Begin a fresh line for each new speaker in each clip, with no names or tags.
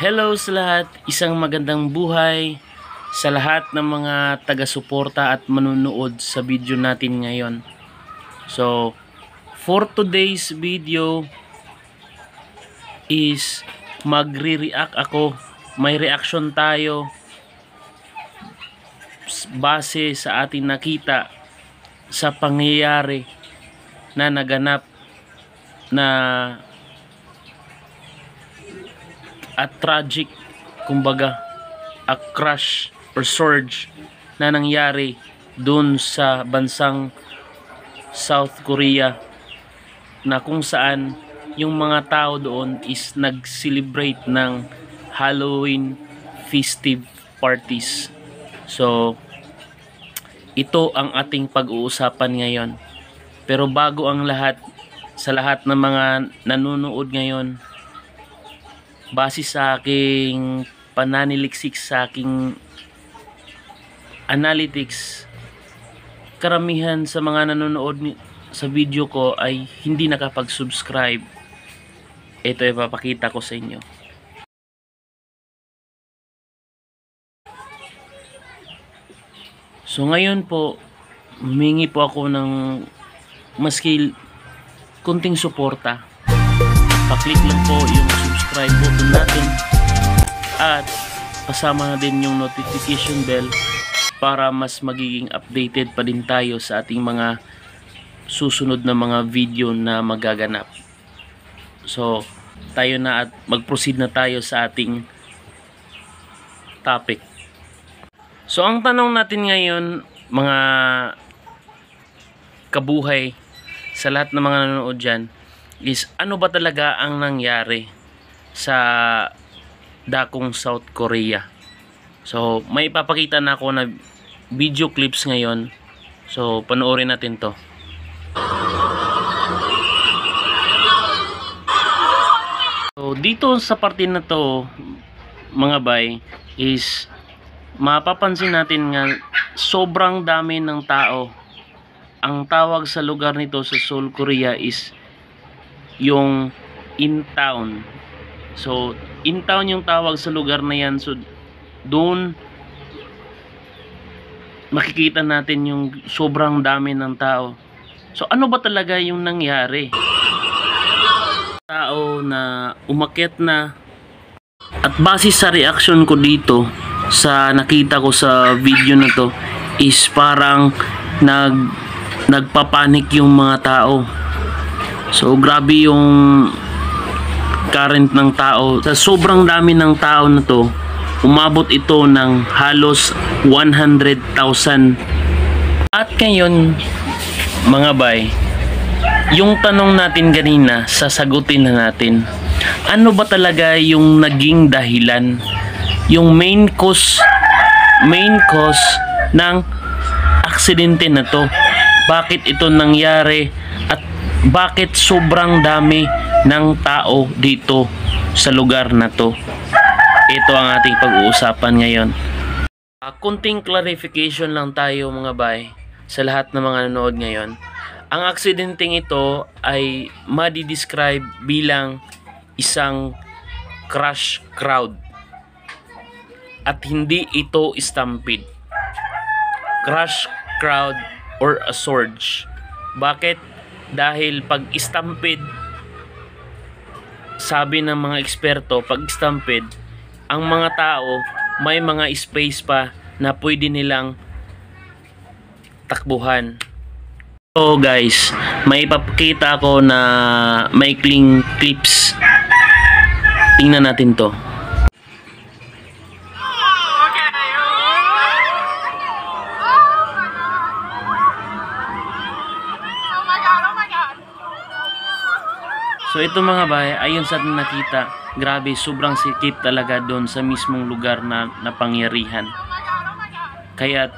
Hello sa lahat, isang magandang buhay sa lahat ng mga taga-suporta at manunood sa video natin ngayon. So, for today's video is magre-react ako. May reaction tayo base sa ating nakita sa pangyayari na naganap na at tragic kumbaga a crash or surge na nangyari dun sa bansang South Korea na kung saan yung mga tao doon is nag-celebrate ng Halloween festive parties. So, ito ang ating pag-uusapan ngayon. Pero bago ang lahat, sa lahat ng mga nanonood ngayon, base sa aking pananiliksik sa aking analytics, karamihan sa mga nanonood sa video ko ay hindi nakapag-subscribe. Ito ay papakita ko sa inyo. So ngayon po, humingi po ako ng maski kunting suporta. Paklik lang po yung subscribe button natin at pasama na din yung notification bell para mas magiging updated pa din tayo sa ating mga susunod na mga video na magaganap. So, tayo na at mag-proceed na tayo sa ating topic. So ang tanong natin ngayon, mga kabuhay sa lahat ng mga nanonood dyan, is ano ba talaga ang nangyari sa dakong South Korea? So may ipapakita na ako na video clips ngayon. So panoorin natin to. So dito sa parte na to, mga bay, is mapapansin natin nga sobrang dami ng tao. Ang tawag sa lugar nito sa Seoul, Korea is yung in town. So, in town yung tawag sa lugar na yan. So, doon makikita natin yung sobrang dami ng tao. So, ano ba talaga yung nangyari? Tao na umakyat na at base sa reaction ko dito, sa nakita ko sa video na to is parang nag nagpapanik yung mga tao so grabe yung current ng tao. Sa sobrang dami ng tao na to umabot ito ng halos 100,000 at ngayon mga bay yung tanong natin kanina sasagutin na natin. Ano ba talaga yung naging dahilan? Yung main cause main cause ng aksidente na to. Bakit ito nangyari? At bakit sobrang dami ng tao dito sa lugar na to ito ang ating pag-uusapan ngayon uh, kunting clarification lang tayo mga bay sa lahat ng mga nanood ngayon ang aksidenteng ito ay madi-describe bilang isang crash crowd at hindi ito stampede. Crash crowd or a surge. Bakit? Dahil pag stampede, sabi ng mga eksperto, pag stampede, ang mga tao may mga space pa na pwede nilang takbuhan. So guys, may ipapakita ako na maikling clips. Tingnan natin to. So ito mga bay, ayon sa nakita, grabe sobrang sikip talaga doon sa mismong lugar na napangyarihan. Kaya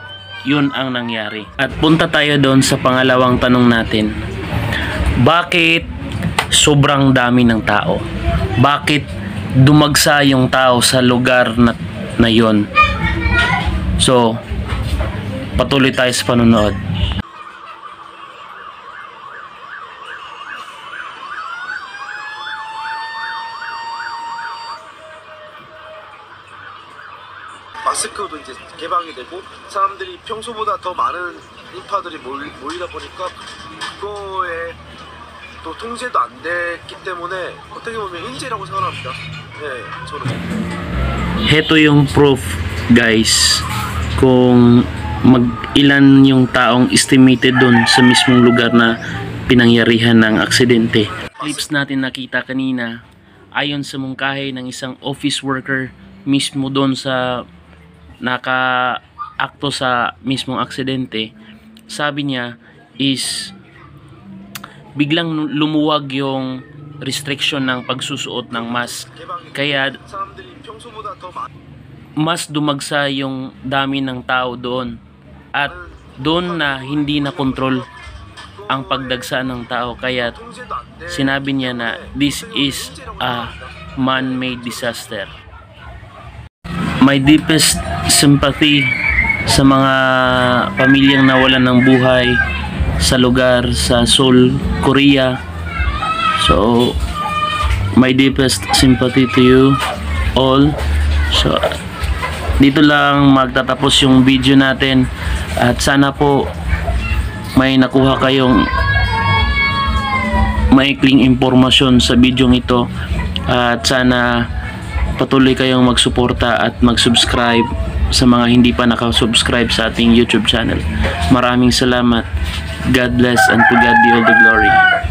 yun ang nangyari. At punta tayo doon sa pangalawang tanong natin. Bakit sobrang dami ng tao? Bakit dumagsa yung tao sa lugar na, na yon? So, patuloy tayo sa panonood.
마스크도 이제 개방이 되고 사람들이 평소보다 더 많은 인파들이 모이, 모이다 보니까 그거에 또 통제도 안 됐기 때문에 어떻게 보면 인재라고 생각합니다. 네, 저는.
Heto yung proof, guys, kung mag ilan yung taong estimated doon sa mismong lugar na pinangyarihan ng aksidente. Clips natin nakita kanina, ayon sa mungkahi ng isang office worker mismo doon sa naka-akto sa mismong aksidente, sabi niya is biglang lumuwag yung restriction ng pagsusuot ng mask. Kaya mas dumagsa yung dami ng tao doon. At doon na hindi na control ang pagdagsa ng tao kaya sinabi niya na this is a man-made disaster. My deepest sympathy sa mga pamilyang nawalan ng buhay sa lugar sa Seoul, Korea. So, my deepest sympathy to you all. So, dito lang magtatapos yung video natin at sana po may nakuha kayong maikling impormasyon sa video ito at sana patuloy kayong magsuporta at mag-subscribe sa mga hindi pa nakasubscribe sa ating YouTube channel. Maraming salamat. God bless and to God be all the glory.